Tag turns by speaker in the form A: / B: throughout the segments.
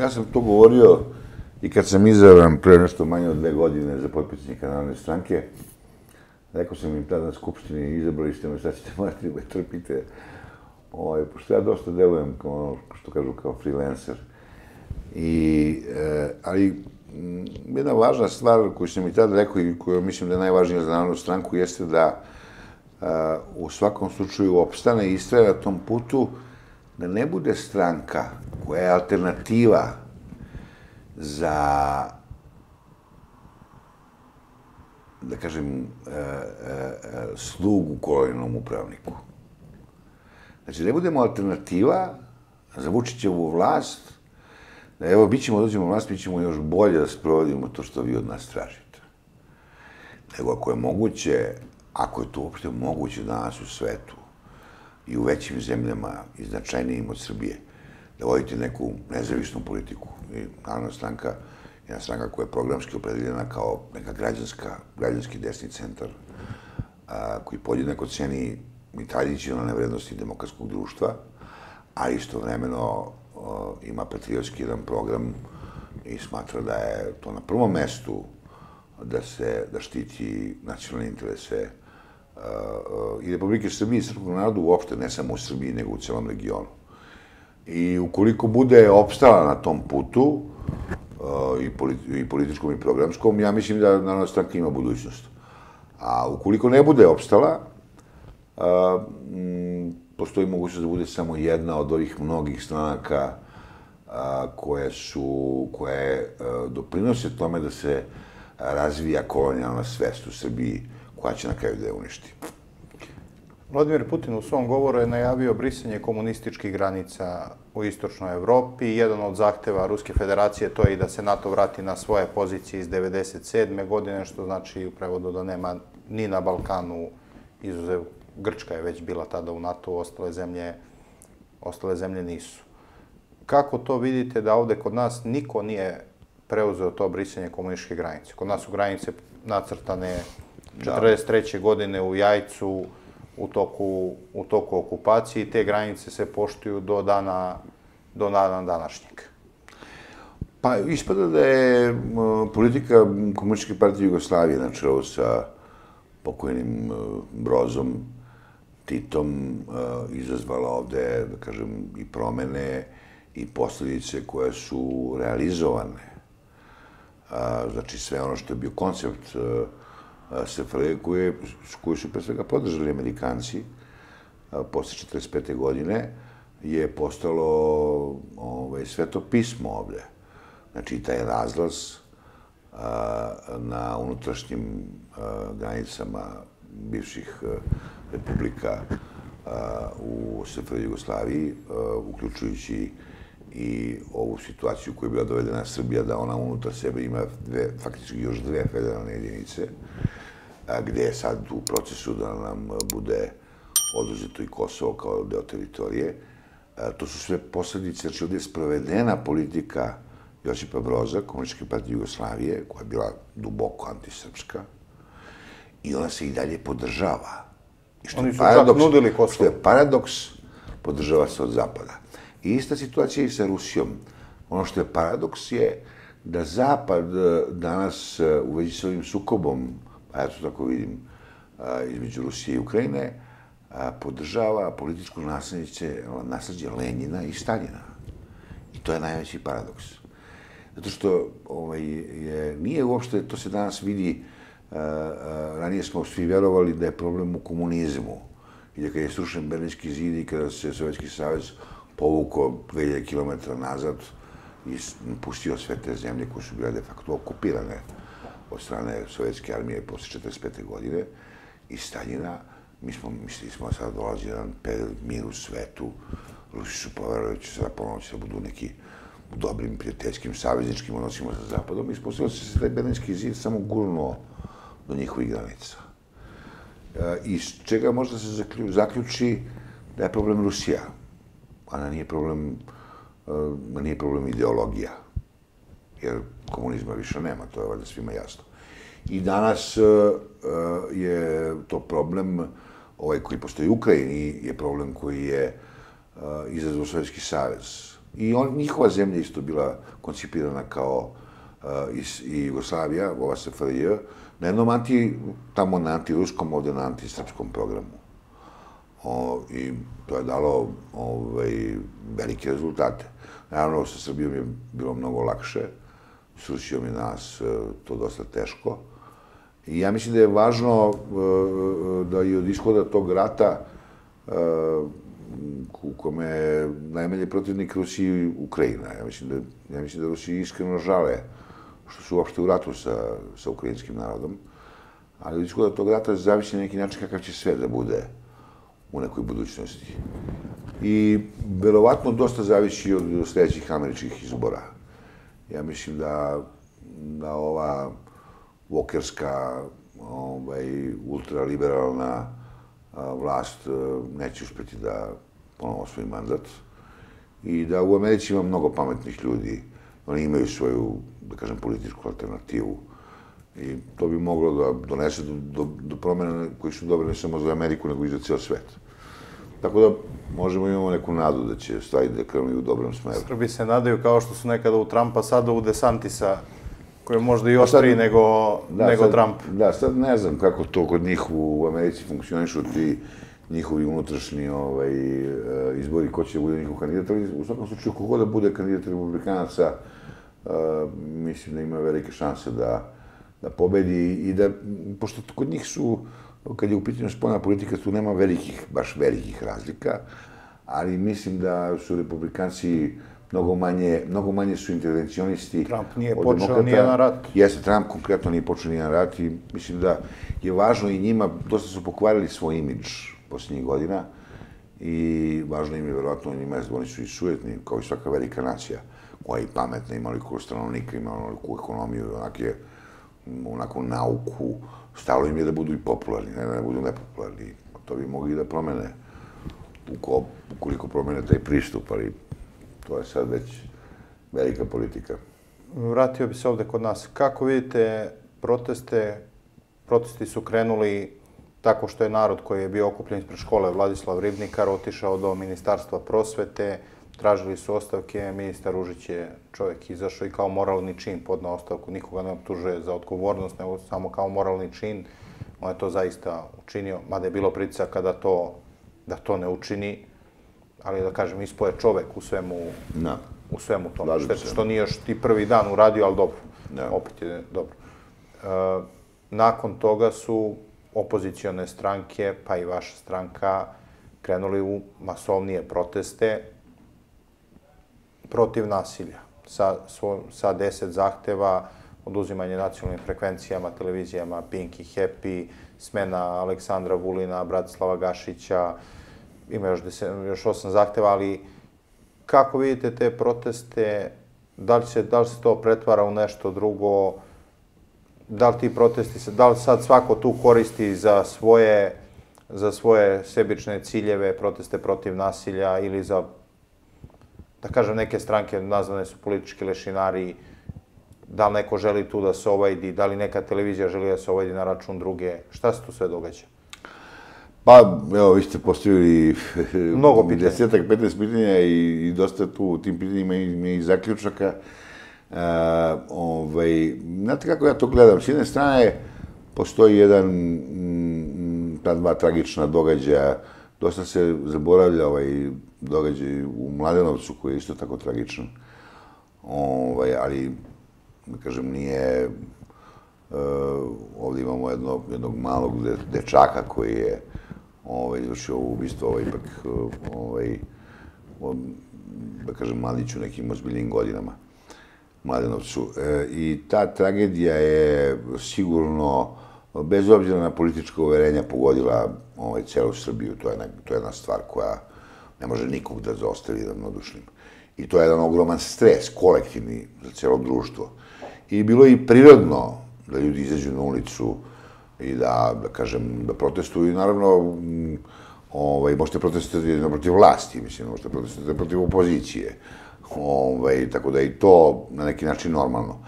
A: ja sam to govorio i kad sam izabran pre nešto manje od dve godine za potpisnika Narodne stranke, rekao sam im tada na Skupštini, izabrali ste me, sad ćete morati da trpite. Ovaj, pošto ja dosta delujem, kao, ono, što kažu, kao freelancer. I, e, ali mm, jedna važna stvar koju sam i tada rekao i koju mislim da je najvažnija za Narodnu stranku jeste da e, u svakom slučaju opstane i istraje na tom putu da ne bude stranka koja je alternativa za da kažem, e, e, slugu kolonijalnom upravniku. Znači, ne budemo alternativa za Vučićevu vlast, da evo, bit ćemo, dođemo vlast, bit ćemo još bolje da sprovodimo to što vi od nas tražite. Nego ako je moguće, ako je to uopšte moguće danas u svetu i u većim zemljama i značajnijim od Srbije, da vodite neku nezavisnu politiku. I naravno stranka, jedna stranka koja je programski opredeljena kao neka građanska, građanski desni centar, a, koji podjednako ceni i tradicionalne vrednosti demokratskog društva, a istovremeno a, ima patriotski jedan program i smatra da je to na prvom mestu da se da štiti nacionalne interese a, i Republike Srbije i Srpskog narodu uopšte, ne samo u Srbiji, nego u celom regionu. I ukoliko bude opstala na tom putu, uh, i, politi i političkom i programskom, ja mislim da Narodna stranka ima budućnost. A ukoliko ne bude opstala, uh, m, postoji mogućnost da bude samo jedna od ovih mnogih stranaka uh, koje su, koje uh, doprinose tome da se razvija kolonijalna svest u Srbiji, koja će na kraju da je uništi.
B: Vladimir Putin u svom govoru je najavio brisanje komunističkih granica u istočnoj Evropi. Jedan od zahteva Ruske federacije to je i da se NATO vrati na svoje pozicije iz 1997. godine, što znači u prevodu da nema ni na Balkanu izuzev Grčka je već bila tada u NATO, ostale zemlje, ostale zemlje nisu. Kako to vidite da ovde kod nas niko nije preuzeo to brisanje komunističke granice? Kod nas su granice nacrtane 43. godine u Jajcu u toku, u toku okupacije i te granice se poštuju do dana, do dana današnjeg.
A: Pa ispada da je politika Komunističke partije Jugoslavije znači na čelu sa pokojnim Brozom, Titom, e, izazvala ovde, da kažem, i promene i posljedice koje su realizovane. Znači, sve ono što je bio koncept e, SFRJ koje, koje su pre svega podržali Amerikanci posle 45. godine, je postalo ovaj, sveto pismo ovdje. Znači, taj razlaz na unutrašnjim granicama bivših republika u SFRJ Jugoslaviji, uključujući i ovu situaciju koja je bila dovedena Srbija, da ona unutar sebe ima dve, faktički još dve federalne jedinice, gde je sad u procesu da nam bude oduzeto i Kosovo kao deo teritorije. To su sve posledice, znači ovdje je sprovedena politika Josipa Broza, Komunističke partije Jugoslavije, koja je bila duboko antisrpska, i ona se i dalje podržava.
B: I što Oni su paradoks, čak nudili Kosovo.
A: Što je paradoks, podržava se od zapada. I ista situacija i sa Rusijom. Ono što je paradoks je da Zapad danas u vezi s ovim sukobom a ja to tako vidim, između Rusije i Ukrajine, podržava političko nasljeđe, nasljeđe Lenjina i Staljina. I to je najveći paradoks. Zato što ovaj, je, nije uopšte, to se danas vidi, ranije smo svi vjerovali da je problem u komunizmu. I da kad je srušen Berlinski zid i kada se Sovjetski savez povukao 2000 km nazad i pustio sve te zemlje koje su bile de facto okupirane, od strane sovjetske armije posle 45. godine i Staljina, mi smo mislili smo sad dolazi jedan period mir u svetu, Rusi su poverali da će sada ponovno da budu neki u dobrim prijateljskim savezničkim odnosima sa Zapadom. Ispostavilo se se taj Berlinski zid samo gurnuo do njihovih granica. E, iz čega možda se zaključi da je problem Rusija, a nije problem, e, da nije problem ideologija jer komunizma više nema, to je valjda svima jasno. I danas uh, je to problem ovaj koji postoji u Ukrajini, je problem koji je uh, izazvao Sovjetski savez. I on, njihova zemlja isto bila koncipirana kao uh, i, i Jugoslavija, ova SFRJ, na jednom anti, tamo na antiruskom, ovdje na antisrpskom programu. O, I to je dalo ovaj, velike rezultate. Naravno, sa Srbijom je bilo mnogo lakše, srušio mi nas e, to dosta teško. I ja mislim da je važno e, da i od ishoda tog rata e, u kome je najmanje protivnik Rusiji Ukrajina. Ja mislim da, ja mislim da Rusiji iskreno žale što su uopšte u ratu sa, sa ukrajinskim narodom. Ali od ishoda tog rata zavisi na neki način kakav će sve da bude u nekoj budućnosti. I verovatno dosta zavisi od sljedećih američkih izbora. Ja mislim da, da ova vokerska, ovaj, ultraliberalna vlast e, neće uspjeti da ponovo svoj mandat. I da u Americi ima mnogo pametnih ljudi. Oni imaju svoju, da kažem, političku alternativu. I to bi moglo da donese do, do, do promjena koji su dobre ne samo za Ameriku, nego i za cijel svet. Tako da možemo imamo neku nadu da će stvari da krenu u dobrom smeru.
B: Srbi se nadaju kao što su nekada u Trumpa, sada u Desantisa, koji je možda i pa oštriji nego, da, nego
A: sad,
B: Trump.
A: Da, sad ne znam kako to kod njih u Americi funkcionišu ti njihovi unutrašnji ovaj, e, izbori, ko će da bude njihov kandidat, ali u svakom slučaju, kogod da bude kandidat republikanaca, uh, mislim da ima velike šanse da, da pobedi i da, pošto kod njih su, kad je u pitanju spolna politika, tu nema velikih, baš velikih razlika, ali mislim da su republikanci mnogo manje, mnogo manje su intervencionisti.
B: Trump nije počeo ni jedan rat.
A: Jeste, Trump konkretno nije počeo ni jedan rat i mislim da je važno i njima, dosta su pokvarili svoj imidž posljednjih godina i važno im je, verovatno, njima je, oni su i sujetni, kao i svaka velika nacija, koja je i pametna, ima koliko stanovnika, ima koliko ekonomiju, onak je, onako nauku, stalo im je da budu i popularni, ne da budu nepopularni. To bi mogli da promene, ukoliko promene taj pristup, ali to je sad već velika politika.
B: Vratio bi se ovde kod nas. Kako vidite proteste? Protesti su krenuli tako što je narod koji je bio okupljen ispred škole Vladislav Ribnikar otišao do Ministarstva prosvete, tražili su ostavke, ministar Ružić je čovjek izašao i kao moralni čin podnao ostavku, nikoga ne optužuje za odgovornost, nego samo kao moralni čin. On je to zaista učinio, mada je bilo pritisaka da to, da to ne učini, ali da kažem, ispoje čovek u svemu, no. u svemu tome. Štete što nije još ti prvi dan uradio, ali dobro, no. opet je dobro. E, nakon toga su opozicione stranke, pa i vaša stranka, krenuli u masovnije proteste protiv nasilja sa, svo, sa deset zahteva, oduzimanje nacionalnim frekvencijama, televizijama Pink i Happy, smena Aleksandra Vulina, Bratislava Gašića, ima još, deset, još osam zahteva, ali kako vidite te proteste, da li, se, da li se to pretvara u nešto drugo, da li ti protesti, se, da li sad svako tu koristi za svoje, za svoje sebične ciljeve, proteste protiv nasilja ili za, da kažem, neke stranke nazvane su politički lešinari, da li neko želi tu da se ovajdi, da li neka televizija želi da se ovajdi na račun druge, šta se tu sve događa?
A: Pa, evo, vi ste postavili Mnogo pitanja. desetak, 15 pitanja i, i dosta tu u tim pitanjima ima i zaključaka. Uh, ovaj, znate kako ja to gledam? S jedne strane, postoji jedan, mm, ta dva tragična događaja, dosta se zaboravlja ovaj događaj u Mladenovcu koji je isto tako tragičan. Ovaj, ali, da kažem, nije... E, ovdje imamo jedno, jednog malog dečaka koji je ovaj, izvršio ovo ubistvo, ovaj, ipak, eh, ovaj, da kažem, mladić u nekim ozbiljnim godinama, Mladenovcu. E, I ta tragedija je sigurno, bez obzira na političko uverenja, pogodila ovaj, celu Srbiju. To je, ne, to je jedna stvar koja ne može nikog da zostavi ravnodušnim. I to je jedan ogroman stres, kolektivni za celo društvo. I bilo je i prirodno da ljudi izađu na ulicu, i da, da kažem, da protestuju. I naravno, mm, ovaj, možete protestovati protiv vlasti, mislim, možete protestovati protiv opozicije. Ovaj, tako da i to na neki način normalno.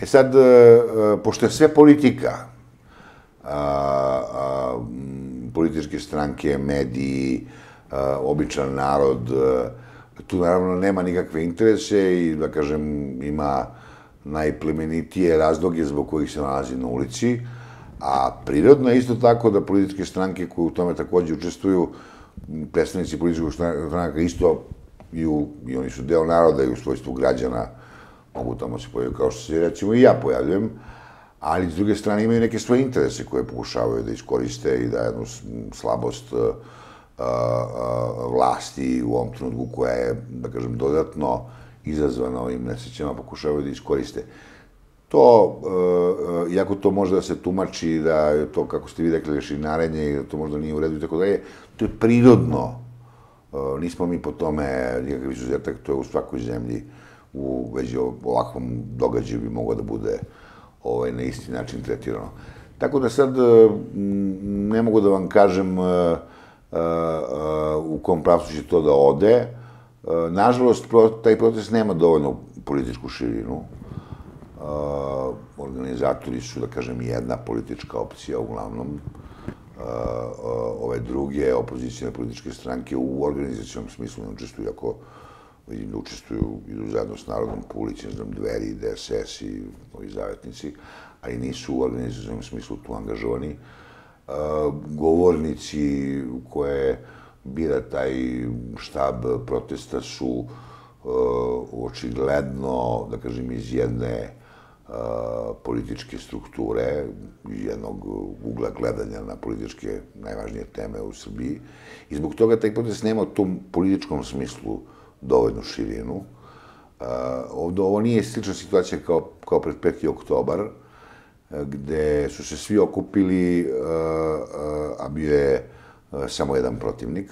A: E sad, e, e, pošto je sve politika, a, a, političke stranke, mediji, a, Eh, običan narod, eh, Tu naravno nema nikakve interese i da kažem ima najplemenitije razloge zbog kojih se nalazi na ulici, a prirodno je isto tako da političke stranke koje u tome takođe učestvuju, predstavnici političkog stranaka isto i, u, i oni su deo naroda i u svojstvu građana mogu tamo se pojaviti kao što se recimo i ja pojavljujem, ali s druge strane imaju neke svoje interese koje pokušavaju da iskoriste i da jednu slabost uh, vlasti u ovom trenutku koja je, da kažem, dodatno izazvana ovim nesrećama, pokušavaju da iskoriste. To, e, e, iako to može da se tumači da je to, kako ste vi rekli, rešinarenje i da to možda nije u redu i tako dalje, to je prirodno. E, nismo mi po tome nikakav izuzetak, to je u svakoj zemlji u već ovakvom događaju bi moglo da bude ovaj, na isti način tretirano. Tako da sad ne mogu da vam kažem E, e, u kom pravcu će to da ode. E, nažalost, taj protest nema dovoljno političku širinu. Organizatori su, da kažem, jedna politička opcija uglavnom. Ove druge opozicijne političke stranke u organizacijom smislu ne učestvuju, ako vidim da učestvuju, idu zajedno s Narodnom Pulićem, znam, Dveri, DSS i ovi zavetnici, ali nisu u organizacijom smislu tu angažovani. Govornici koje bira taj štab protesta su očigledno, da kažem, iz jedne političke strukture, iz jednog ugla gledanja na političke najvažnije teme u Srbiji. I zbog toga taj protest nema u tom političkom smislu dovoljnu širinu. Ovdje ovo nije slična situacija kao, kao pred 5. oktobar, gde su se svi okupili, e, e, a bio je e, samo jedan protivnik.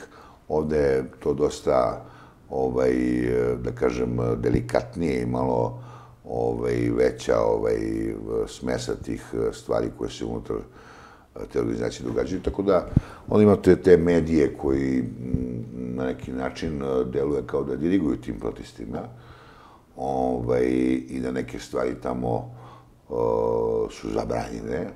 A: Ovdje je to dosta, ovaj, da kažem, delikatnije i malo ovaj, veća ovaj, smesa tih stvari koje se unutar te organizacije događaju. Tako da, onda imate te medije koji mm, na neki način deluje kao da diriguju tim protestima ovaj, i da neke stvari tamo su zabranjene.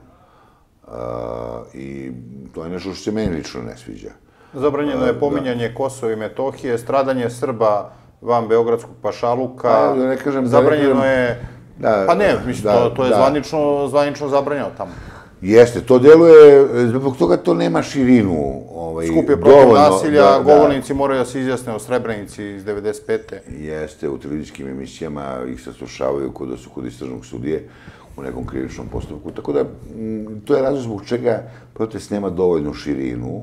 A: I to je nešto što se meni lično ne sviđa.
B: Zabranjeno je pominjanje Kosova i Metohije, stradanje Srba van Beogradskog pašaluka. Pa,
A: da ne kažem,
B: zabranjeno je... Da, pa ne, mislim, to, to je zvanično, zvanično zabranjeno tamo.
A: Jeste, to deluje, zbog toga to nema širinu.
B: Ovaj, Skup je protiv nasilja, da, govornici moraju da se izjasne o Srebrenici iz 95.
A: Jeste, u televizijskim emisijama ih se slušavaju kod da kod istražnog sudije u nekom krivičnom postupku. Tako da, mm, to je razlog zbog čega protest nema dovoljnu širinu,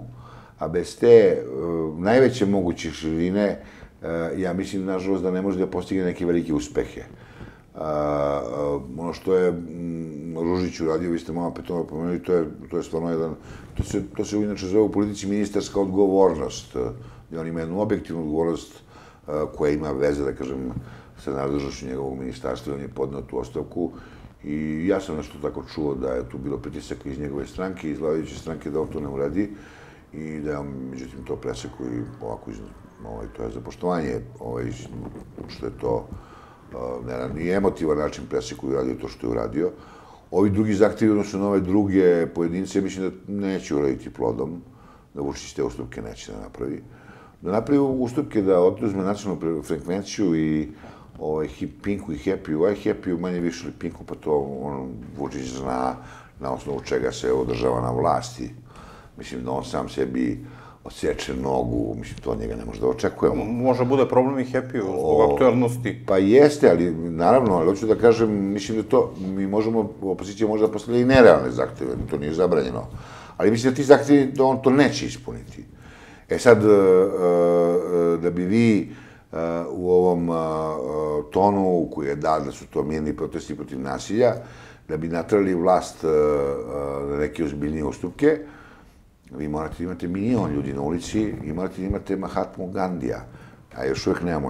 A: a bez te uh, najveće moguće širine, uh, ja mislim, nažalost, da ne može da postigne neke velike uspehe. Uh, ono što je mm, Ružić uradio, vi ste malo petoma pomenuli, to je, to je stvarno jedan, to se, to se inače zove u politici ministarska odgovornost. gdje on ima jednu objektivnu odgovornost koja ima veze, da kažem, sa nadležnošću njegovog ministarstva, on je podnao tu ostavku i ja sam nešto tako čuo da je tu bilo pritisak iz njegove stranke, iz vladajuće stranke da on to ne uradi i da je on, međutim, to preseku i ovako, ovaj, to je za poštovanje, ovaj, što je to ne na ni emotivan način preseku i uradio to što je uradio. Ovi drugi zahtjevi, odnosno nove druge pojedince, mislim da neće uraditi plodom, da Vučić te ustupke neće da napravi. Da napravi ustupke da otuzme nacionalnu frekvenciju i ovaj, Pinku i Happy, ovaj Happy manje više ili Pinku, pa to on, Vučić zna na osnovu čega se održava na vlasti. Mislim da on sam sebi osjeće nogu, mislim, to njega ne može da očekujemo.
B: Može bude problem i happy zbog aktualnosti.
A: Pa jeste, ali naravno, ali hoću da kažem, mislim da to, mi možemo, opozicija može da postavlja i nerealne zahtjeve, to nije zabranjeno. Ali mislim da ti zahtjevi, da on to neće ispuniti. E sad, e, e, da bi vi u ovom tonu koji je dan da su to mirni protesti protiv nasilja, da bi natrali vlast na neke ozbiljnije ustupke, Vi morate imate milion ljudi na ulici i morate imate Mahatmu Gandija, a još uvijek nemamo